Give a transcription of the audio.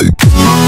Hey.